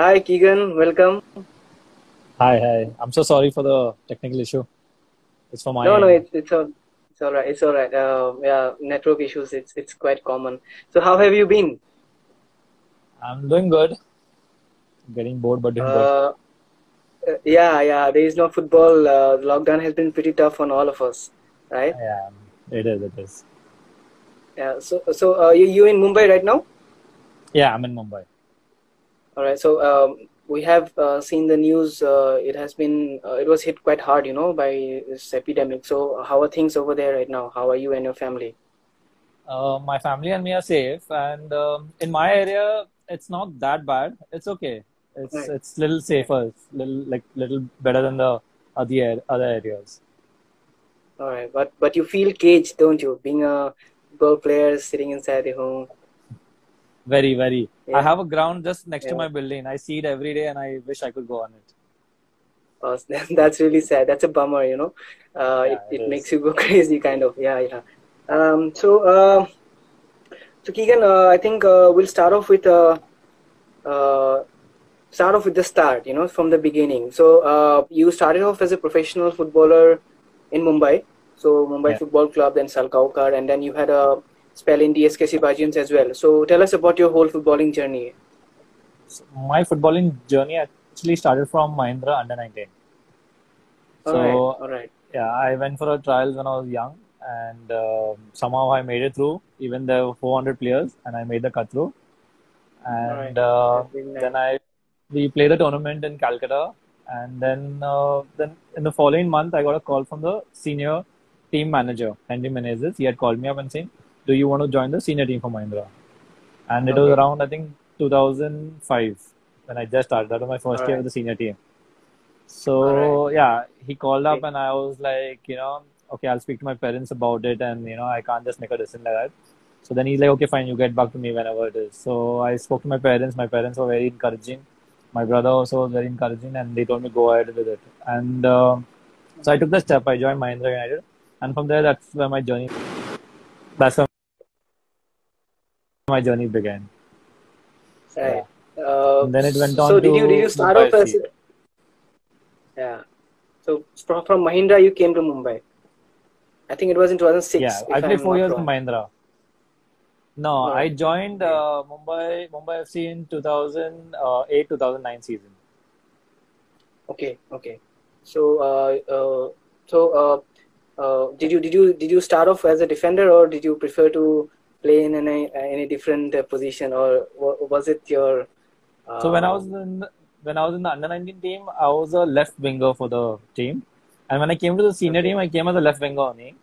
Hi, Keegan. Welcome. Hi, hi. I'm so sorry for the technical issue. It's for my no, end. no, it's it's all it's all right. It's all right. Uh, yeah, network issues. It's it's quite common. So, how have you been? I'm doing good. Getting bored, but doing good. Uh, uh, yeah, yeah. There is no football. Uh, lockdown has been pretty tough on all of us, right? Yeah, it is. It is. Yeah. So, so uh, you you in Mumbai right now? Yeah, I'm in Mumbai. All right. So, um, we have uh, seen the news. Uh, it has been uh, it was hit quite hard, you know, by this epidemic. So, how are things over there right now? How are you and your family? Uh, my family and me are safe, and um, in my area, it's not that bad. It's okay. It's Right. it's little safer. It's little like little better than the other other areas. All right, but but you feel caged, don't you? Being a football player sitting inside the home. Very, very. I have a ground just next to my building. I see it every day, and I wish I could go on it. Uh, that's really sad. That's a bummer, you know. Uh, Yeah, it, it it makes you go crazy, kind of. Yeah, yeah. Um, so, uh, so Keegan, uh, I think uh, we'll start off with uh, uh, start off with the start, you know, from the beginning. So, uh, you started off as a professional footballer in Mumbai. So, Mumbai Yeah. Football Club, then Salgaocar, and then you had a spell in DSK Shivajians as well. So, tell us about your whole footballing journey. So my footballing journey actually started from Mahindra under 19. All So right, all right. yeah, I went for a trials when I was young, and um somehow I made it through. Even there were 400 players, and I made the cut through. And Alright. uh, nice. then I we played the tournament in Calcutta, and then uh, then in the following month I got a call from the senior team manager Henry Menezes. He had called me up and saying, "Do you want to join the senior team for Mahindra?" And it was around I think 2005 when I just started. That was my first year Alright. with the senior team. So Alright. yeah, he called up Okay. and I was like, you know, okay, I'll speak to my parents about it, and you know, I can't just make a decision like that. So then he's like, okay, fine, you get back to me whenever it is. So I spoke to my parents. My parents were very encouraging. My brother also was very encouraging, and they told me go ahead with it. And um so I took the step. I joined Mahindra United, and from there, that's where my journey. That's where my journey began. Right. Uh, then it went on so did you did you start Mumbai off as yeah? So from from Mahindra you came to Mumbai. I think it was in 2006. Yeah, I played I'm four years wrong. in Mahindra. No, Oh, I joined uh, Mumbai Mumbai FC in 2008 2009 season. Okay, okay. So uh, uh, so uh, uh, did you did you did you start off as a defender or did you prefer to play in any any different uh, position or was it your? Uh, So when I was in when I was in the under 19 team, I was a left winger for the team, and when I came to the senior Okay. team, I came as a left winger only.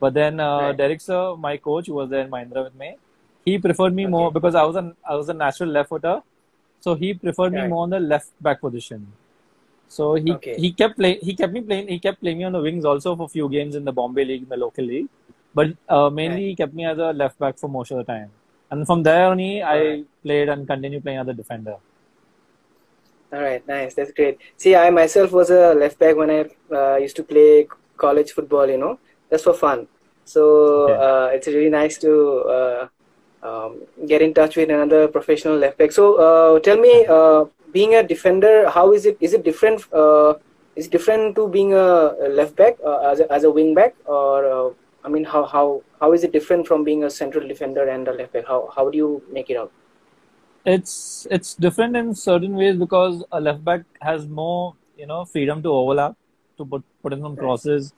But then uh, Right. Derek sir, my coach, who was there in Mahindra with me, he preferred me more because I was an I was a natural left footer, so he preferred me more on the left back position. So he Okay. he kept playing he kept me playing he kept playing me on the wings also for a few games in the Bombay League, in the local league. But uh, mainly he kept me as a left back for most of the time. And from there only I Alright. played and continued playing as a defender. All right, nice. That's great. See, I myself was a left back when I uh, used to play college football, you know, just for fun. So Okay. uh, it's really nice to uh, um, get in touch with another professional left back. So uh, tell me, uh, being a defender, how is it? Is it different? Uh, is it different to being a, a left back uh, as a, as a wing back, or uh, I mean, how how how is it different from being a central defender and a left back? How how do you make it out? It's it's different in certain ways because a left back has more you know freedom to overlap, to put put in some crosses.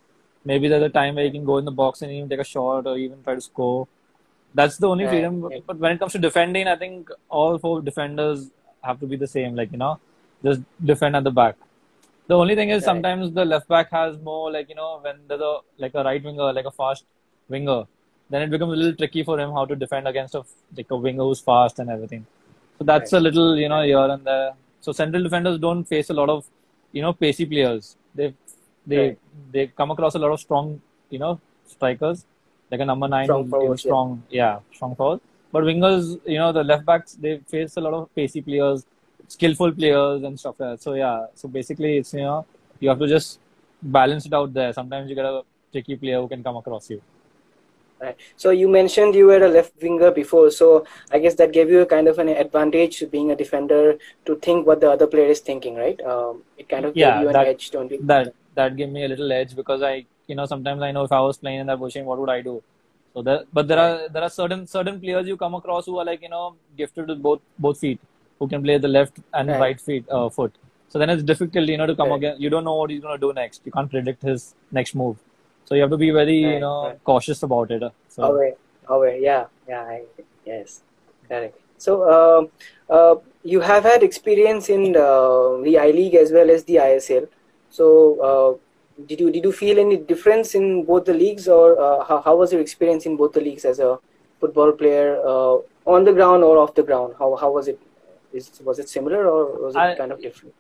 Maybe there's a time where you can go in the box and even take a shot or even try to score. That's the only freedom. right. But when it comes to defending, I think all four defenders have to be the same. Like you know, just defend at the back. The only thing is Right. sometimes the left back has more like you know when there's a like a right winger like a fast winger, then it becomes a little tricky for him how to defend against a like a winger who's fast and everything. So that's a little you know here and there. So central defenders don't face a lot of you know pacey players. They they Right. they come across a lot of strong you know strikers like a number nine Strong who's forwards, yeah. strong yeah strong forward. But wingers you know the left backs they face a lot of pacey players skillful players and stuff like that. So yeah, so basically it's you know you have to just balance it out there. Sometimes you get a tricky player who can come across you. Right. So you mentioned you were a left winger before, so I guess that gave you a kind of an advantage being a defender to think what the other player is thinking, right? Um, it kind of Yeah, gave you an that- edge, don't you? that that gave me a little edge because I you know sometimes I know if I was playing in that position what would I do so that but there are there are certain certain players you come across who are like you know gifted with both both feet who can play the left and Right. right feet uh, foot so then it's difficult you know to come Right. again you don't know what he's going to do next you can't predict his next move so you have to be very you know right. cautious about it uh. so away, yeah, yeah, I, yes, correct. So um uh, you have had experience in uh, the I League as well as the ISL. So uh, did you did you feel any difference in both the leagues, or uh, how how was your experience in both the leagues as a football player uh, on the ground or off the ground? How how was it? Is, was it similar or was it I- kind of different?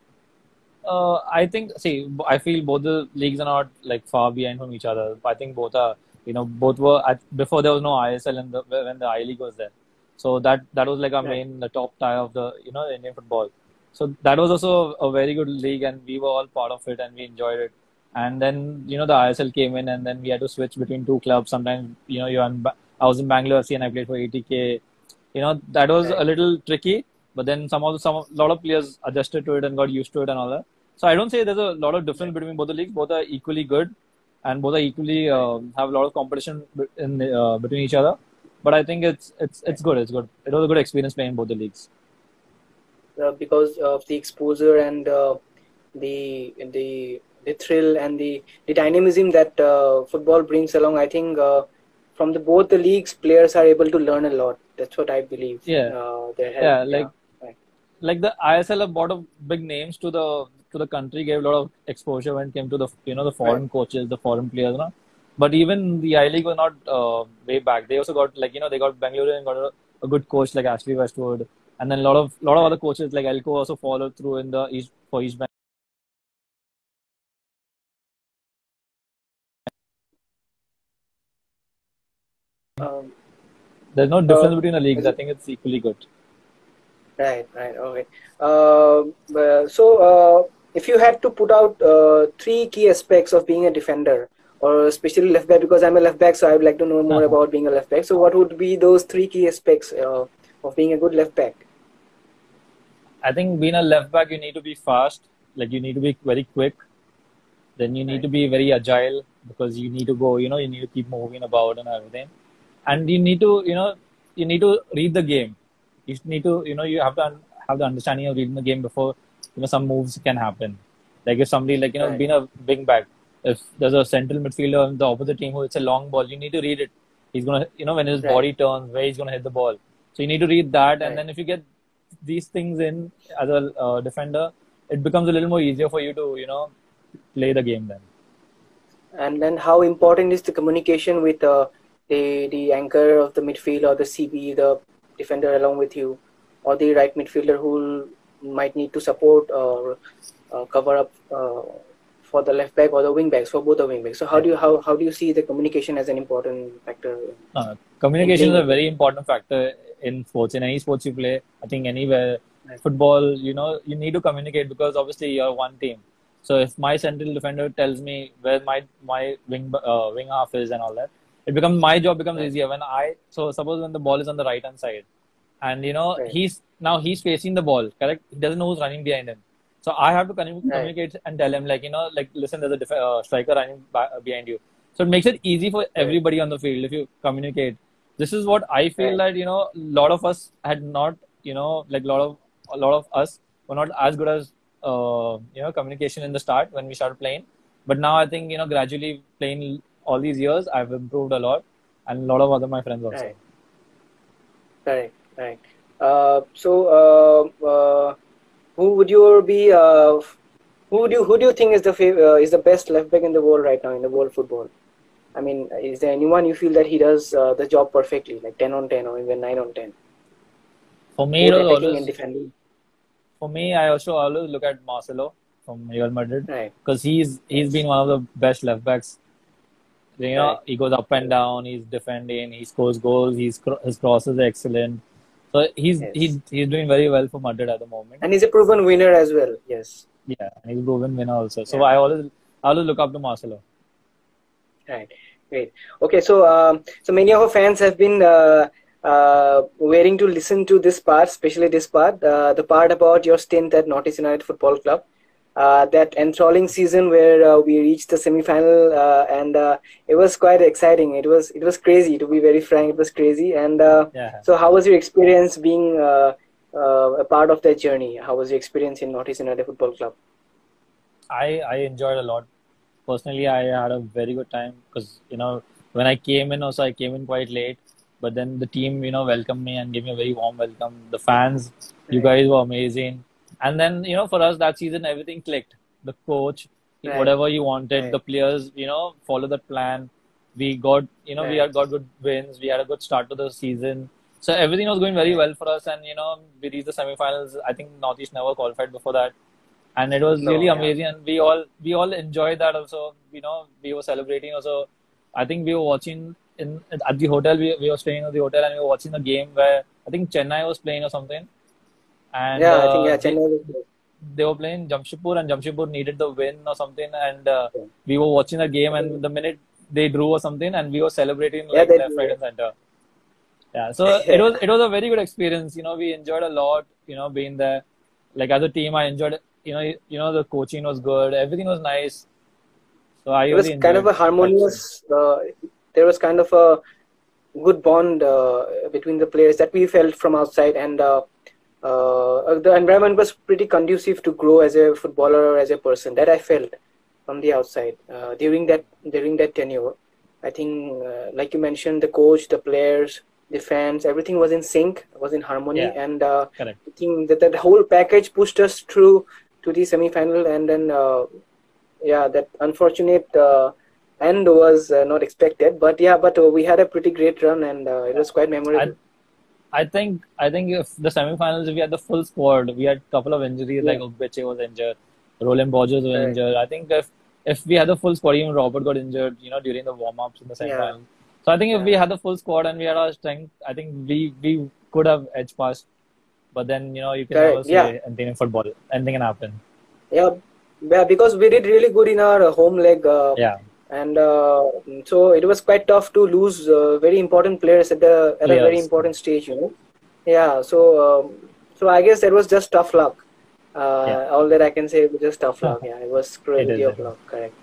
Uh, I think, see, I feel both the leagues are not like far behind from each other. I think both are, you know, both were at, before there was no ISL and the, when the I League was there. So that that was like our Right. main the top tier of the you know Indian football. So that was also a very good league, and we were all part of it, and we enjoyed it. And then you know the ISL came in, and then we had to switch between two clubs. Sometimes you know Ba- I was in Bangalore FC and I played for ATK. You know that was a little tricky, but then some of the, some a lot of players adjusted to it and got used to it and all that. So I don't say there's a lot of difference between both the leagues. Both are equally good, and both are equally um, have a lot of competition in uh, between each other. But I think it's it's it's good. It's good. It was a good experience playing both the leagues. uh, because of the exposure and uh, the the the thrill and the the dynamism that uh, football brings along. I think uh, from the both the leagues, players are able to learn a lot. That's what I believe. Yeah. Uh, Yeah, like. Like the ISL have brought up big names to the to the country, gave a lot of exposure when it came to the you know the foreign coaches, the foreign players, you know. But even the I League was not uh, way back. They also got like you know they got Bangalore and got a, a good coach like Ashley Westwood, and then a lot of lot of other coaches like Eelco also followed through in the East for East Bengal. Um, There's no difference Uh, between the leagues. I think it's equally good. Right, right, okay. Uh, so, uh, if you had to put out uh, three key aspects of being a defender, or especially left back, because I'm a left back, so I would like to know more Uh-huh. about being a left back. So, what would be those three key aspects uh, of being a good left back? I think being a left back, you need to be fast. Like you need to be very quick. Then you need to be very agile because you need to go. You know, you need to keep moving about and everything. And you need to, you know, you need to read the game. You need to, you know, you have to un- have the understanding of reading the game before, you know, some moves can happen. Like if somebody, like you know, Right. being a wing back, if there's a central midfielder on the opposite team who it's a long ball, you need to read it. He's gonna, you know, when his Right. body turns, where he's gonna hit the ball. So you need to read that, Right. and then if you get these things in as a uh, defender, it becomes a little more easier for you to, you know, play the game then. and then how important is the communication with uh, the the anchor of the midfield or the CB, the defender along with you, or the right midfielder who might need to support or uh, cover up uh, for the left back or the wing backs for both the wing backs. So how do you how, how do you see the communication as an important factor? Uh, communication is a very important factor in sports. In any sports you play, I think anywhere, Right. football, you know, you need to communicate because obviously you're one team. So if my central defender tells me where my my wing uh, wing half is and all that, it becomes my job becomes Right. easier when I. So suppose when the ball is on the right hand side, and you know Right. he's now he's facing the ball, correct? He doesn't know who's running behind him. So I have to commu- Right. communicate and tell him like you know like listen, there's a def- uh, striker running ba- behind you. So it makes it easy for everybody on the field if you communicate. This is what I feel that you know a lot of us had not you know like a lot of a lot of us were not as good as uh, you know communication in the start when we started playing. But now I think you know gradually playing all these years I've improved a lot, and a lot of other my friends also. Right. Right, right. Uh, so, uh, uh, who would you be? Uh, who would you who do you think is the fav- uh, is the best left back in the world right now in the world football? I mean, is there anyone you feel that he does uh, the job perfectly, like ten on ten or even nine on ten? For me, it Both was attacking and always for me. I also always look at Marcelo from Real Madrid. Right, because he's he's been one of the best left backs. You know, Right. he goes up and down. He's defending. He scores goals. He's his crosses are excellent. So he's Yes. he's he's doing very well for Madrid at the moment. and he's a proven winner as well. Yes, Yeah, he's a proven winner also. So Yeah. I always I always look up to Marcelo. right. Great. Okay, so um, so many of our fans have been uh, uh, waiting to listen to this part, especially this part, uh, the part about your stint at Northeast United Football Club. Uh, that enthralling season where uh, we reached the semi-final uh, and uh, it was quite exciting. It was it was crazy to be very frank it was crazy. And uh, Yeah. so how was your experience being uh, uh, a part of that journey? How was your experience in Northeast United Football Club? I I enjoyed a lot. Personally, I had a very good time because you know when I came in, also I came in quite late, but then the team you know welcomed me and gave me a very warm welcome. The fans, you guys were amazing, and then you know for us that season everything clicked. The coach, Right. whatever you wanted, Right. the players, you know, follow that plan. We got you know we had got good wins. We had a good start to the season. So everything was going very Right. well for us, and you know we reached the semifinals. I think Northeast never qualified before that and it was really yeah. amazing and we all we all enjoyed that also you know we were celebrating also i think we were watching in at the hotel we, we were staying at the hotel and we were watching the game where i think chennai was playing or something and yeah I uh, think yeah they, Chennai was they were playing jamshedpur and jamshedpur needed the win or something. And uh, Yeah. we were watching the game and the minute they drew or something and we were celebrating like they left right and center. Yeah so it was it was a very good experience. You know we enjoyed a lot you know being there. Like as a team i enjoyed you know you know the coaching was good. Everything was nice. So i it was really kind of a harmonious uh, there was kind of a good bond uh, between the players that we felt from outside and uh, uh, the environment was pretty conducive to grow as a footballer or as a person that i felt from the outside uh, during that during that tenure i think uh, like you mentioned the coach the players the fans everything was in sync was in harmony Yeah. and uh, I think that that whole package pushed us through to the semi-final, and then uh, yeah, that unfortunate uh, end was uh, not expected. But yeah, but uh, we had a pretty great run, and uh, it was quite memorable. I think I think if the semifinals, if we had the full squad, we had a couple of injuries Yeah. like Ogbeche was injured, Rowllin Borges was Right. injured. I think if if we had the full squad, even Robert got injured, you know, during the warm ups in the Yeah. semifinals. So I think if we had the full squad and we had our strength, I think we we could have edged past. But then you know you can Correct, never say anything in football. Anything can happen. yeah, yeah, because we did really good in our home leg. Uh, Yeah, and uh, so it was quite tough to lose uh, very important players at the at a very important stage you know. Yeah so um, so i guess that was just tough luck. Uh, Yeah. all that i can say was just tough luck. Yeah it was is, of luck correct.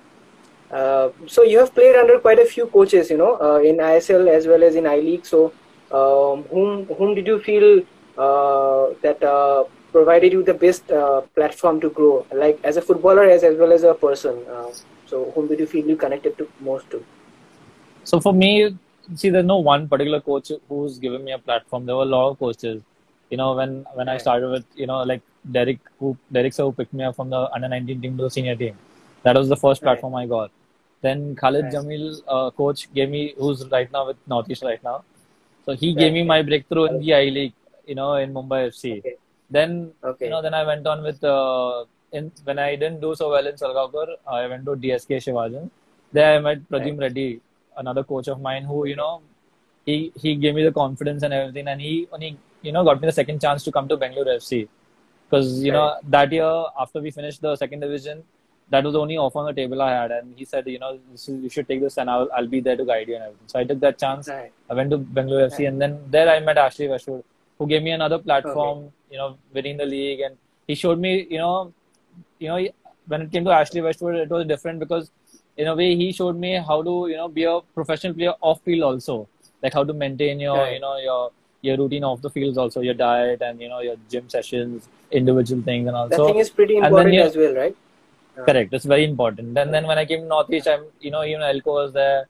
Uh, so you have played under quite a few coaches you know uh, in isl as well as in i league. So um, whom whom did you feel uh, that uh, provided you the best uh, platform to grow like as a footballer as, as well as a person so whom did you feel you connected to most to So for me, see, there's no one particular coach who's given me a platform. There were a lot of coaches. You know, when when I started with, you know, like Derek, who Derek sir who picked me up from the under 19 team to the senior team. That was the first Right. platform I got. Then Khalid Right. Jamil, uh, coach, gave me who's right now with Northeast right now. So he Right. gave me my breakthrough in the I League. You know, in Mumbai FC. Okay. Then Okay. you know, then I went on with uh, in when I didn't do so well in Salgaocar, I went to DSK Shivajan. There I met Pradhyum Reddy, another coach of mine, who you know, he he gave me the confidence and everything, and he only you know got me the second chance to come to Bangalore FC, because you know that year after we finished the second division, that was the only offer on the table I had, and he said, you know, this is, you should take this, and I'll I'll be there to guide you and everything. So I took that chance. Right. I went to Bangalore FC, and then there I met Ashley Westwood, who gave me another platform, you know, winning the league, and he showed me, you know, you know, when it came to Ashley Westwood, it was different because, in a way, he showed me how to, you know, be a professional player off field also, like how to maintain your, Right. you know, your your routine off the fields also, your diet and you know your gym sessions, individual things, and all that also. thing is pretty and important you- as well right Correct. It's very important. Then, then when I came to Northeast, I'm, you know, even Eelco was there.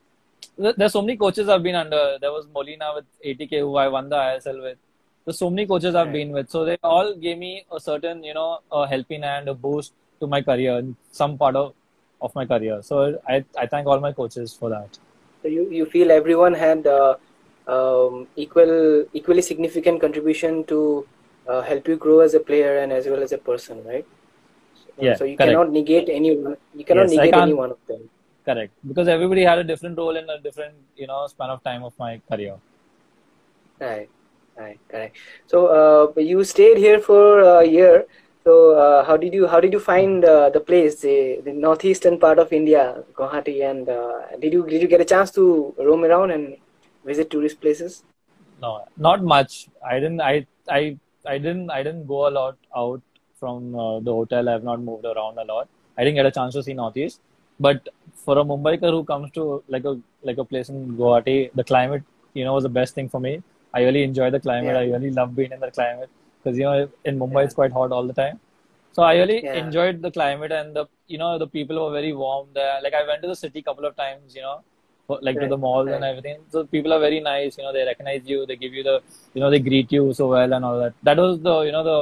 There- There's so many coaches I've been under. There was Molina with ATK who I won the ISL with. There's so many coaches I've Right. been with. So they all gave me a certain, you know, a helping hand, a boost to my career in some part of, of my career. So I, I thank all my coaches for that. so you, you feel everyone had uh, um, equal equally significant contribution to uh, help you grow as a player and as well as a person right Yeah, so you correct. cannot negate anyone you cannot Yes, negate any one of them Correct. Because everybody had a different role in a different, you know, span of time of my career. right right correct so uh, you stayed here for a year So uh, how did you how did you find uh, the place, the, the northeastern part of India, Guwahati, and uh, did you did you get a chance to roam around and visit tourist places? No, not much. I didn't. I I I didn't. I didn't go a lot out from uh, the hotel. I've not moved around a lot. I didn't get a chance to see northeast. But for a Mumbaikar who comes to like a like a place in Guwahati, the climate you know was the best thing for me. I really enjoy the climate. Yeah. I really love being in the climate because you know in Mumbai it's quite hot all the time. So I really Yeah. enjoyed the climate and the you know the people were very warm there. Like I went to the city a couple of times, you know, like to the malls and everything. So people are very nice. You know, they recognize you. They give you the you know they greet you so well and all that. That was the you know the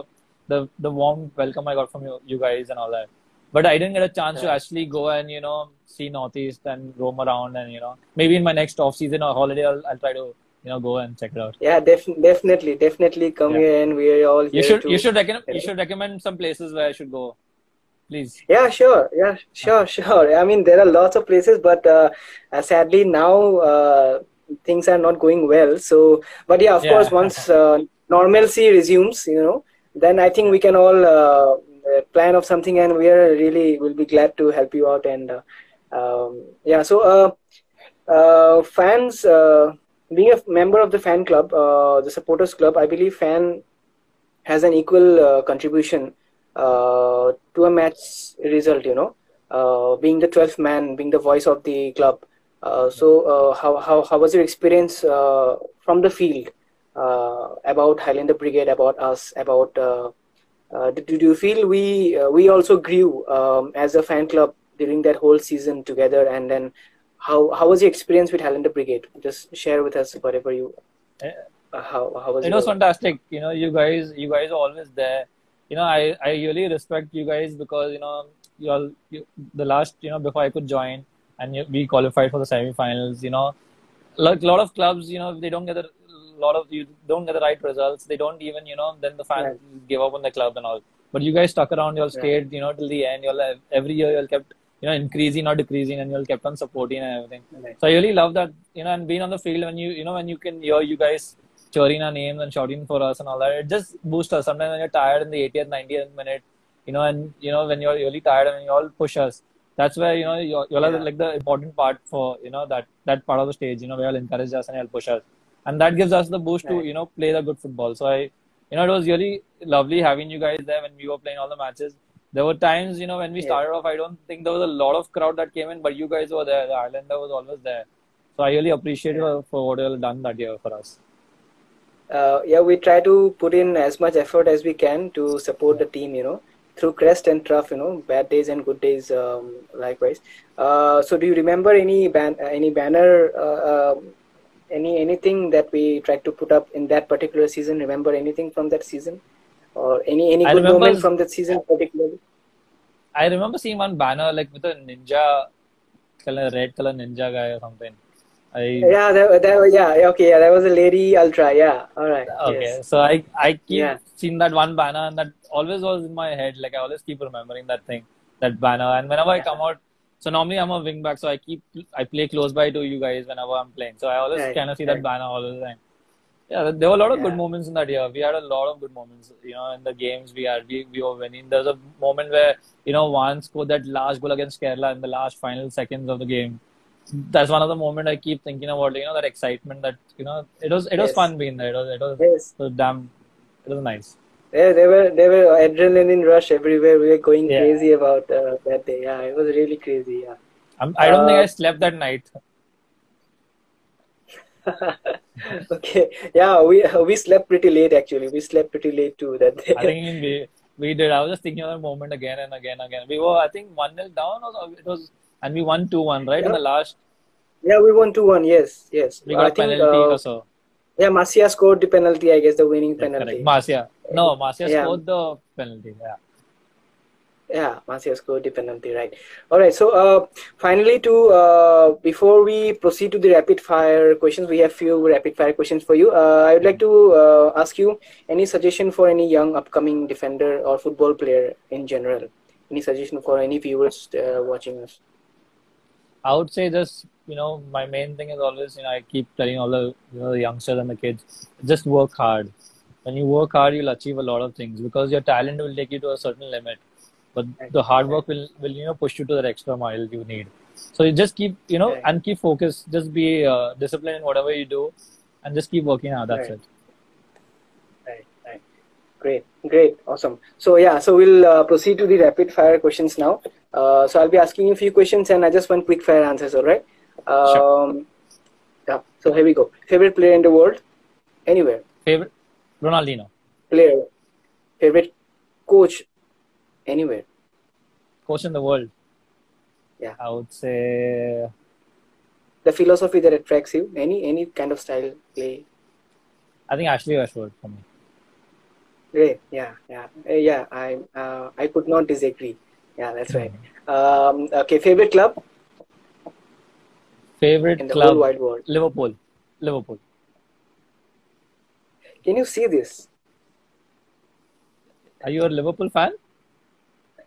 the the warm welcome I got from you you guys and all that. But I didn't get a chance to actually go and you know see northeast and roam around and you know maybe in my next off season or holiday I'll, I'll try to you know go and check it out. Yeah, def- definitely, definitely come Yeah. here, and we're all here You should you should recommend you should recommend some places where I should go, please. Yeah, sure. Yeah, sure, sure. I mean, there are lots of places, but uh, uh, sadly now uh, things are not going well. So, but yeah, of Yeah. course, once uh, normalcy resumes, you know, then I think we can all uh, uh, plan of something, and we are really will be glad to help you out. And uh, um, yeah, so uh, uh, fans, uh, being a member of the fan club, uh, the supporters club, I believe fan has an equal uh, contribution uh, to a match result. You know, being the twelfth man, being the voice of the club. So, how, how how was your experience from the field about Highlander Brigade, about us, about? Uh, did, did you feel we uh, we also grew um, as a fan club during that whole season together? And then, how how was your experience with Highlander Brigade? Just share with us whatever you. Eh, Uh, how how was it It was fantastic you know you guys you guys are always there you know i i really respect you guys because you know you all you, the last you know before i could join and you, we qualified for the semi-finals you know like a lot of clubs you know they don't get a lot of you don't get the right results they don't even you know then the fans give up on the club and all but you guys stuck around you all Right. stayed you know till the end you all every year you all kept you know increasing not decreasing and you all kept on supporting and everything Right. so I really love that, you know, and being on the field when you, you know, when you can hear you guys cheering our names and shouting for us and all that, it just boosts us. Sometimes when you're tired in the 80th, 90th minute, you know, and, you know, when you're really tired and you all push us, that's where, you know, you're, you're Yeah. like the important part for, you know, that, that part of the stage, you know, where you'll encourage us and you'll push us. And that gives us the boost to, you know, play the good football. So I, you know, it was really lovely having you guys there when we were playing all the matches. There were times, you know, when we Yeah. started off, I don't think there was a lot of crowd that came in, but you guys were there. The Islander was always there. So I really appreciate you for what you have done that year for us. uh, yeah, we try to put in as much effort as we can to support the team, you know, through crest and trough, you know, bad days and good days, um, likewise. Uh, so, do you remember any ban- any banner, uh, um any anything that we tried to put up in that particular season? Remember anything from that season, or any any I good remember- moment from that season particularly? I remember seeing one banner like with a ninja color, red color ninja guy or something. I Yeah, that, that yeah, yeah, okay, yeah, that was a lady ultra, yeah, all right, okay, yes. so I I keep Yeah. seeing that one banner and that always was in my head. Like I always keep remembering that thing, that banner. And whenever I come out, so normally I'm a wing back, so I keep I play close by to you guys whenever I'm playing. So I always Right, kind of see right. that banner all the time. Yeah, there were a lot of good moments in that year. We had a lot of good moments, you know, in the games we had. We, we were winning. There's a moment where, you know, Juan scored that last goal against Kerala in the last final seconds of the game. That's one of the moments I keep thinking about, you know, that excitement that, you know, it was it was Yes. fun being there. It was, it was, Yes. it was damn, it was nice. Yeah, there were there were adrenaline rush everywhere. We were going Yeah. crazy about uh, that day. Yeah, it was really crazy. Yeah. I'm, I don't think Uh, I slept that night. okay. Yeah, we we slept pretty late actually. We slept pretty late too that day. I think we we did. I was just thinking of that moment again and again and again. We were, I think, one 0 down, or it was, and we won two one, right? In the last, yeah, we won two one. Yes, yes. we got I a think penalty uh, or so. yeah, Mascia scored the penalty. I guess the winning penalty. correct. Mascia. No, Mascia Yeah. scored the penalty. Yeah. Yeah, Mascia scored the penalty, right? All right. So, uh, finally, to uh, before we proceed to the rapid fire questions, we have few rapid fire questions for you. Uh, I would like to uh, ask you any suggestion for any young upcoming defender or football player in general. Any suggestion for any viewers uh, watching us? I would say just you know my main thing is always you know I keep telling all the you know the youngsters and the kids just work hard. when you work hard, you'll achieve a lot of things because your talent will take you to a certain limit, but the hard work will will you know push you to that extra mile you need. So you just keep you know Right. and keep focused. Just be uh, disciplined in whatever you do, and just keep working out That's Right. it. Right, right. Great, great, awesome. So yeah, so we'll uh, proceed to the rapid fire questions now. Uh, so I'll be asking you a few questions and I just want quick fire answers. All right. Um, Yeah. So here we go. Favorite player in the world, anywhere. Favorite Ronaldinho, Player. Favorite coach, anywhere. coach in the world. Yeah. I would say The philosophy that attracts you. Any any kind of style play. I think Ashley Ashford for me. Great. Yeah, yeah, Uh, yeah. I uh, I could not disagree. Yeah, that's right. Um, okay. Favorite club Favorite in the club whole wide world. Liverpool. Liverpool. Can you see this? Are you a Liverpool fan?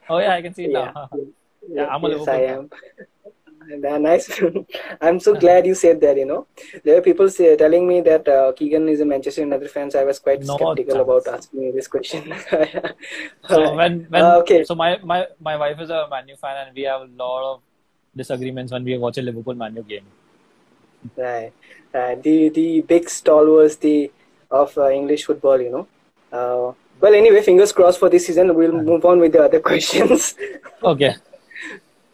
Oh yeah, I can see it Yeah. now. Yeah, I'm a yes, Liverpool I fan. am. Yeah, nice. I'm so glad you said that. You know, there are people say, telling me that uh, Keegan is a Manchester United fan. So I was quite No skeptical chance. about asking this question. So Alright. when when Uh, okay. so my, my my wife is a Man U fan and we have a lot of disagreements when we watch a Liverpool Man U game. Right. Uh, the the big stalwarts the of uh, English football. You know. Well, anyway, fingers crossed for this season. We'll move on with the other questions. Okay.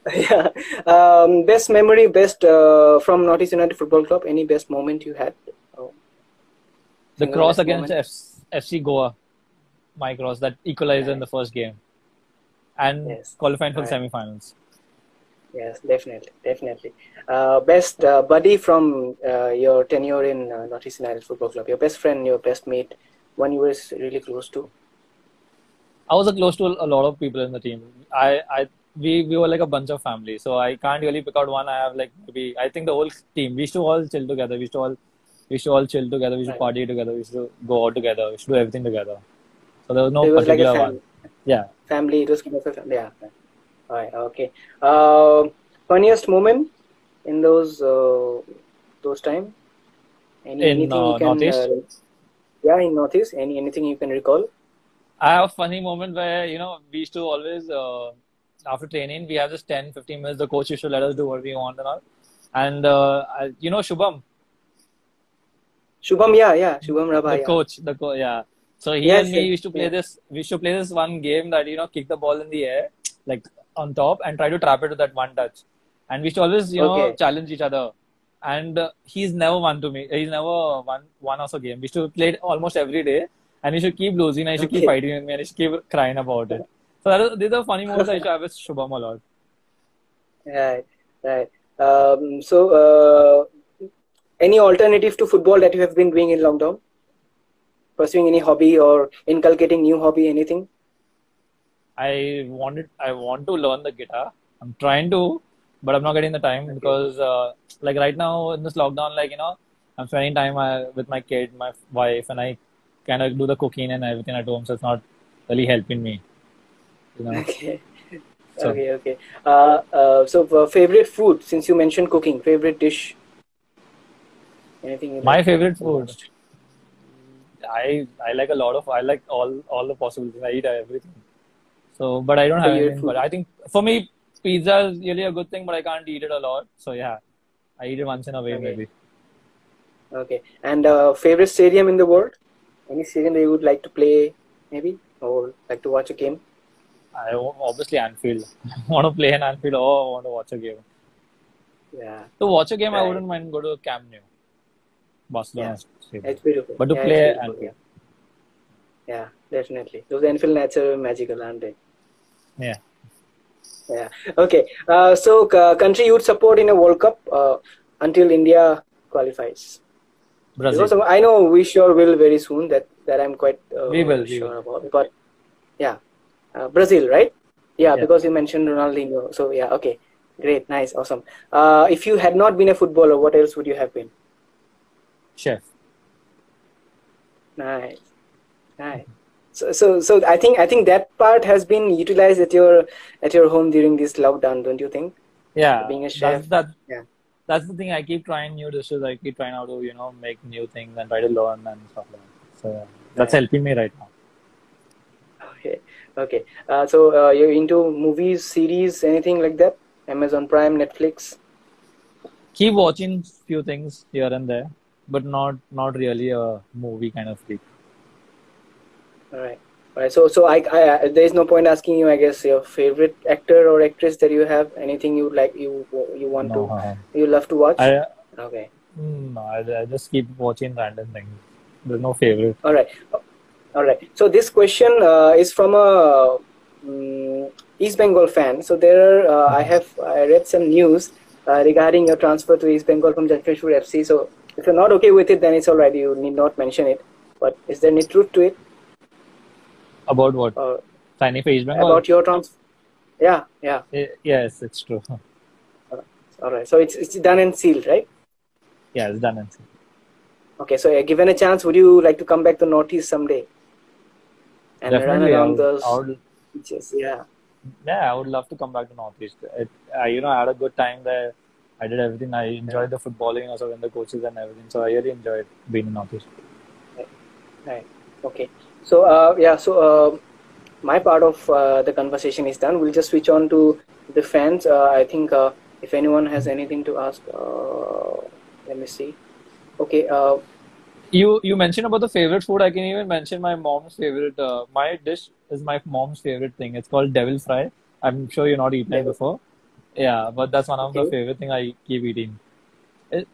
yeah. Um, best memory, best uh, from Northeast United Football Club. Any best moment you had? Oh, The cross against? F- FC Goa, my cross that equalizer in the first game, and Yes. qualifying for the Right. semi-finals. Yes, definitely, definitely. Uh, best uh, buddy from uh, your tenure in uh, Northeast United Football Club. Your best friend, your best mate, one you were really close to. I was uh, close to a lot of people in the team. I, I, we, we were like a bunch of family. So I can't really pick out one. I have like maybe I think the whole team. We used to all chill together. We used to all, we used to all chill together. We used to party together. We used to go out together. We used to do everything together. So there was no it was like particular family. one. Yeah. Family. It was kind of a family. Yeah. All right. Okay. Uh, funniest moment in those uh, those time. Any, In, anything uh, you can. Northeast? Yeah, in Northeast. Any anything you can recall? I have a funny moment where, you know, we used to always, uh, after training, we have this 10, 15 minutes. The coach used to let us do what we want and all. And, uh, I, you know, Shubham, Shubham. Yeah, yeah. Shubham Rabha. the yeah. coach, the coach, yeah. So he Yes, and me yes, used to play yeah. this. We used to play this one game that you know, kick the ball in the air, like on top, and try to trap it with that one touch. And we used to always, you know, challenge each other. And uh, he's never won to me. He's never won one us a game. We to play it almost every day, and he should keep losing. And he should keep fighting with me, and he should keep crying about it. So that is, these are funny moments I used to have with Shubham a lot. Right, right. Um, so, uh, any alternative to football that you have been doing in lockdown? Pursuing any hobby or inculcating new hobby, anything? I wanted I want to learn the guitar. I'm trying to, but I'm not getting the time because uh, like right now in this lockdown, like you know, I'm spending time uh, with my kid, my wife, and I kind of do the cooking and everything at home, so it's not really helping me. You know, Okay, So- okay, okay. Uh, uh, so, uh, favorite food, since you mentioned cooking, favorite dish? Anything? my like? favorite food. I I like a lot of I like all all the possibilities. I eat everything. So, but I don't have anything. food. But I think for me, pizza is really a good thing, but I can't eat it a lot. So yeah, I eat it once in a way Okay. maybe. Okay. And uh, favorite stadium in the world? Any stadium that you would like to play, maybe, or like to watch a game? I obviously Anfield. want to play in Anfield or I want to watch a game. Yeah, To watch a game, I wouldn't mind go to Camp Nou, Barcelona. Stadium. it's beautiful. But to Yeah, play Anfield. yeah. yeah, definitely. Those Anfield nights are magical, aren't they? Yeah. Yeah. Okay. Uh, so, uh, country you would support in a World Cup uh, until India qualifies. Brazil. Because I know we sure will very soon. That that I'm quite uh, We will, we sure will. about. But yeah, uh, Brazil, right? Yeah, Yeah. because you mentioned Ronaldinho. So yeah, okay, great, nice, awesome. Uh, if you had not been a footballer, what else would you have been? Chef. Nice, nice. So, so, so I think I think that part has been utilized at your at your home during this lockdown, don't you think? Yeah. Being a That's, chef. that, Yeah. that's the thing. I keep trying new dishes. I keep trying how to, you know, make new things and try to learn and stuff like that. So, yeah. that's helping me right now. Okay, okay. Uh, so uh, you're into movies, series, anything like that? Amazon Prime, Netflix. Keep watching few things here and there, but not not really a movie kind of freak. All right. All right. So, so I, I, there is no point asking you. I guess your favorite actor or actress that you have. Anything you like, you you want No, to, uh, you love to watch. I okay. mm, no, I, I just keep watching random things. There's no favorite. All right. All right. So this question uh, is from a um, East Bengal fan. So there, are, uh, I have I read some news uh, regarding your transfer to East Bengal from Jamshedpur FC. So if you're not okay with it, then it's all right. You need not mention it. But is there any truth to it? About what? Uh, Signing for East Bengal? about your transfer? Yeah. Yeah. Yes, it's true. All right. So it's it's done and sealed, right? Yeah, it's done and sealed. Okay. So given a chance, would you like to come back to Northeast someday? And Definitely, run would, those I would, beaches. Yeah. yeah, I would love to come back to Northeast. It, I, you know, I had a good time there. I did everything. I enjoyed the footballing also and the coaches and everything. So I really enjoyed being in Northeast. Right. Okay. So uh, yeah. So uh, my part of uh, the conversation is done. We'll just switch on to the fans. Uh, I think uh, if anyone has anything to ask, uh, let me see. Okay. Uh, You you mentioned about the favorite food. I can even mention my mom's favorite. Uh, my dish is my mom's favorite thing. It's called devil fry. I'm sure you're not eaten it before. Yeah, but that's one of the favorite thing I keep eating.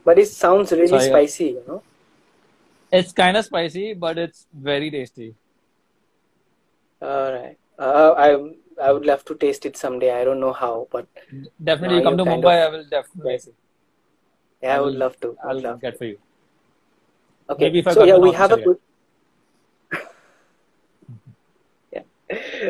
but it sounds really Sorry, uh, spicy. You know. It's kind of spicy, but it's very tasty. All right. Uh, I I would love to taste it someday. I don't know how, but Definitely, come to Mumbai. of- I will definitely. Yeah, I would will- love to. I would I'll love get to. for you. Okay. Maybe if I so yeah, we have a good. yeah.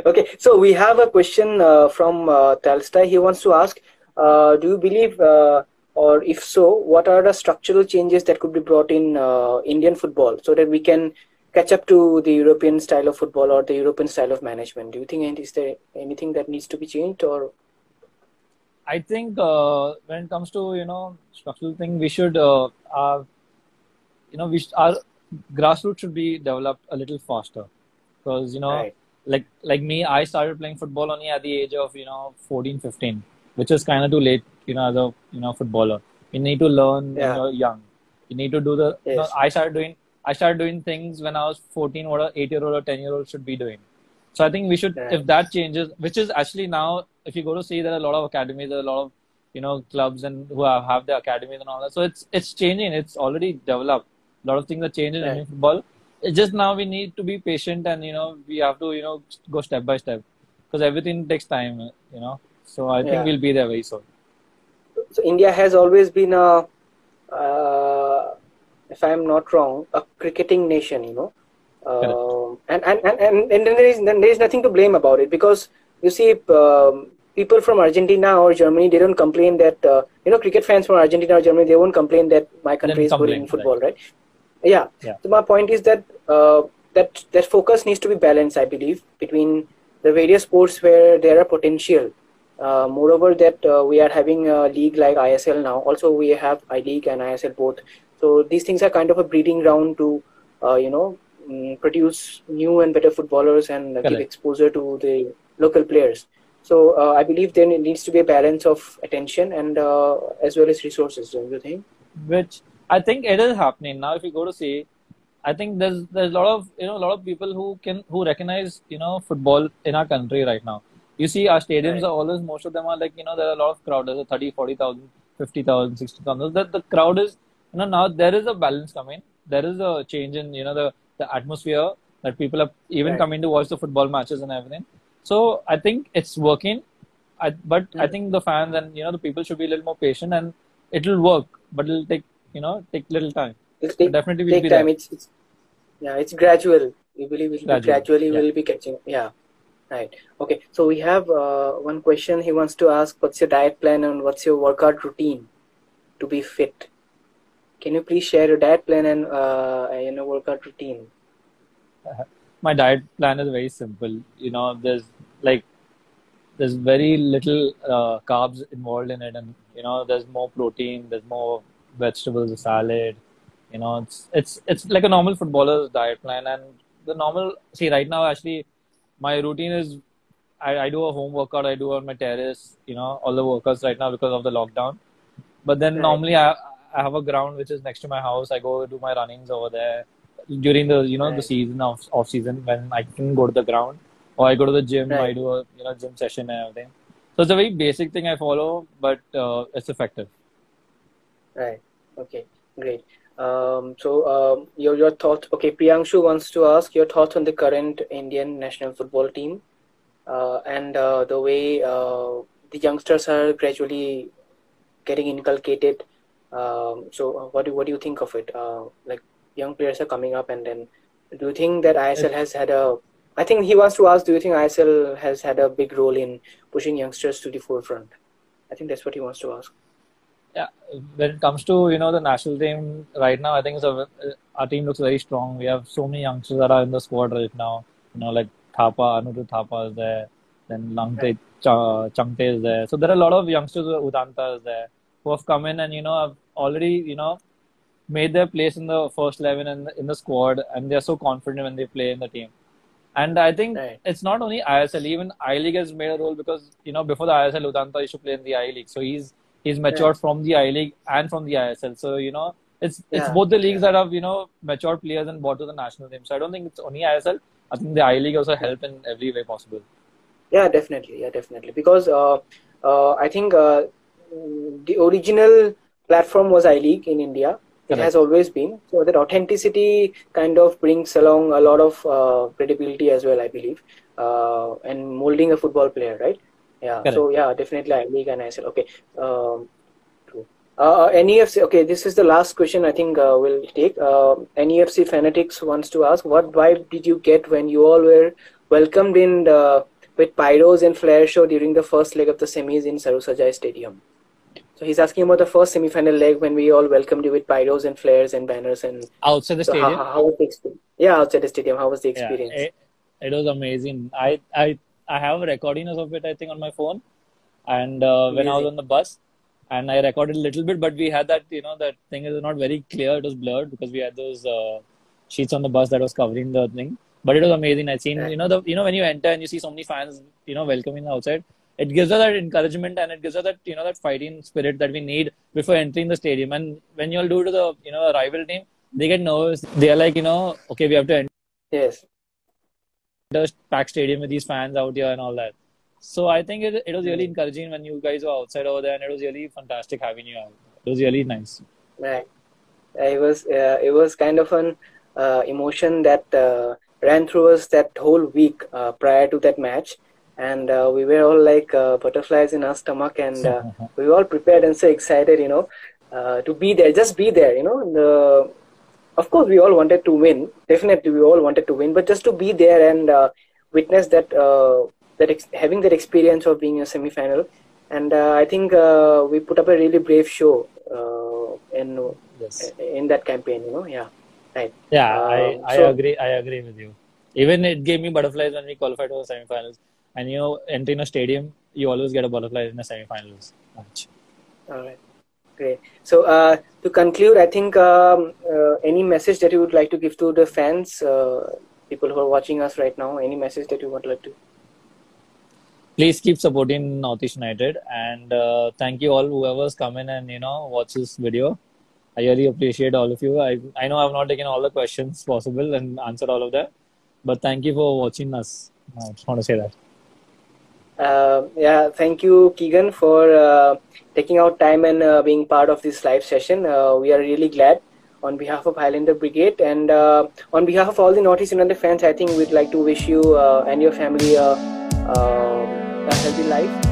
Okay. So we have a question uh, from uh, Telstar. He wants to ask, uh, do you believe, uh, or if so, what are the structural changes that could be brought in uh, Indian football so that we can catch up to the European style of football or the European style of management? Do you think and is there anything that needs to be changed or? I think uh, when it comes to you know structural thing, we should uh, uh, you know we sh- our grassroots should be developed a little faster because you know Right. like like me, I started playing football only at the age of you know 14, 15, which is kind of too late. You know, as a you know footballer, you need to learn when you're young. You need to do the. You know, I started doing I started doing things when I was 14. What a eight year old or 10 year old should be doing. So I think we should, if that changes, which is actually now, if you go to see, there are a lot of academies, there are a lot of, you know, clubs and who have, have the academies and all that. So it's it's changing. It's already developed. A lot of things are changing in Right. Indian football. It's just now we need to be patient and you know we have to you know go step by step because everything takes time. You know, so I think we'll be there very soon. So India has always been a, uh, if I'm not wrong, a cricketing nation. You know, um, and, and and and and then there is then there is nothing to blame about it because you see, um, people from Argentina or Germany they don't complain that uh, you know cricket fans from Argentina or Germany they won't complain that my country is good in football, right? Yeah. Yeah. So my point is that uh, that that focus needs to be balanced, I believe, between the various sports where there are potential. Uh, moreover, that uh, we are having a league like ISL now. Also, we have I League and ISL both. So these things are kind of a breeding ground to, uh, you know, mm, produce new and better footballers and uh, give exposure to the local players. So uh, I believe there needs to be a balance of attention and uh, as well as resources. Don't you think? which I think it is happening now. If you go to see, I think there's there's a lot of you know a lot of people who can who recognize you know football in our country right now. You see, our stadiums Right. are always most of them are like you know there are a lot of crowd. There's a 30, 40,000, 50,000, 60,000. The the crowd is you know now there is a balance coming. There is a change in you know the the atmosphere that people are even Right. coming to watch the football matches and everything. So I think it's working. I, but I Mm. think the fans and you know the people should be a little more patient and it will work, but it'll take you know take little time. It'll take, definitely we'll take be time. there. It's, it's yeah, it's gradual. We believe it will be gradually yeah. will be catching. Yeah, right. Okay, so we have uh, one question. He wants to ask, what's your diet plan and what's your workout routine to be fit? Can you please share your diet plan and uh, you know workout routine? My diet plan is very simple. You know, there's like there's very little uh, carbs involved in it, and you know there's more protein, there's more vegetables, salad. You know, it's it's it's like a normal footballer's diet plan, and the normal. See, right now, actually, my routine is I, I do a home workout. I do on my terrace. You know, all the workouts right now because of the lockdown. But then Right. normally I I have a ground which is next to my house. I go do my runnings over there during the you know the season of off season when I can go to the ground or I go to the gym. I do a you know gym session and everything. So it's a very basic thing I follow, but uh, it's effective. Right. Okay. Great. Um, so um, your your thought. Okay, Priyangshu wants to ask your thoughts on the current Indian national football team, uh, and uh, the way uh, the youngsters are gradually getting inculcated. Um, so uh, what do what do you think of it? Uh, like young players are coming up, and then do you think that ISL has had a? I think he wants to ask. Do you think ISL has had a big role in pushing youngsters to the forefront? I think that's what he wants to ask. Yeah, when it comes to you know the national team right now, I think it's a, uh, our team looks very strong. We have so many youngsters that are in the squad right now. You know, like Thapa, Anirudh Thapa is there. Then Langte Ch- Chhangte is there. So there are a lot of youngsters. Uh, Udanta is there who have come in and you know have already you know made their place in the first eleven and in the squad, and they're so confident when they play in the team. And I think Right. it's not only ISL, even I League has made a role because you know before the ISL, Udanta used to play in the I League, so he's he's matured from the I League and from the ISL. So you know it's it's Yeah, both the leagues yeah. that have you know matured players and brought to the national team. So I don't think it's only ISL. I think the I League also help in every way possible. Yeah, definitely. Yeah, definitely. Because uh, uh, I think uh, the original platform was I League in India. It Correct. has always been. So that authenticity kind of brings along a lot of uh, credibility as well, I believe, uh, and molding a football player, right? Yeah. So yeah, definitely I League and said, Okay. Um, true. Uh, NEFC. Okay, this is the last question I think uh, we'll take. Uh, NEFC fanatics wants to ask, what vibe did you get when you all were welcomed in the, with pyros and flare show during the first leg of the semis in Sarusajai Stadium? So he's asking about the first semi-final leg when we all welcomed you with pyros and flares and banners and Outside the so how, stadium, how, how was the experience? Yeah, outside the stadium. How was the yeah, experience? it, it was amazing. I I I have a recording of it. I think on my phone, and uh, when I was on the bus, and I recorded a little bit, but we had that you know that thing is not very clear. It was blurred because we had those uh, sheets on the bus that was covering the thing. But it was amazing. I seen you know the you know when you enter and you see so many fans you know welcoming outside. It gives us that encouragement and it gives us that you know that fighting spirit that we need before entering the stadium. And when you all do to the you know rival team, they get nervous. They are like you know okay we have to enter Yes. The packed stadium with these fans out here and all that. So I think it, it was really encouraging when you guys were outside over there, and it was really fantastic having you out. It was really nice. Right. It was uh, it was kind of an uh, emotion that uh, ran through us that whole week uh, prior to that match, and uh, we were all like uh, butterflies in our stomach, and uh, we were all prepared and so excited, you know, uh, to be there, just be there, you know. The of course we all wanted to win, definitely we all wanted to win, but just to be there and uh, witness that uh, that ex- having that experience of being in a semi-final, and uh, I think uh, we put up a really brave show uh, in Yes. in that campaign, you know. Yeah, right. Yeah, Um, I, I so- agree. I agree with you. Even it gave me butterflies when we qualified for the semifinals. And you know, entering a stadium, you always get a butterfly in the semifinals match. All right, great. So uh, to conclude, I think um, uh, any message that you would like to give to the fans, uh, people who are watching us right now, any message that you would like to? Please keep supporting Northeast United, and uh, thank you all whoever's come in and you know watch this video. I really appreciate all of you. I I know I've not taken all the questions possible and answered all of them, but thank you for watching us. I just want to say that. Uh, yeah, thank you, Keegan, for uh, taking out time and uh, being part of this live session. Uh, we are really glad on behalf of Highlander Brigade and uh, on behalf of all the Northeast United fans. I think we'd like to wish you uh, and your family a healthy life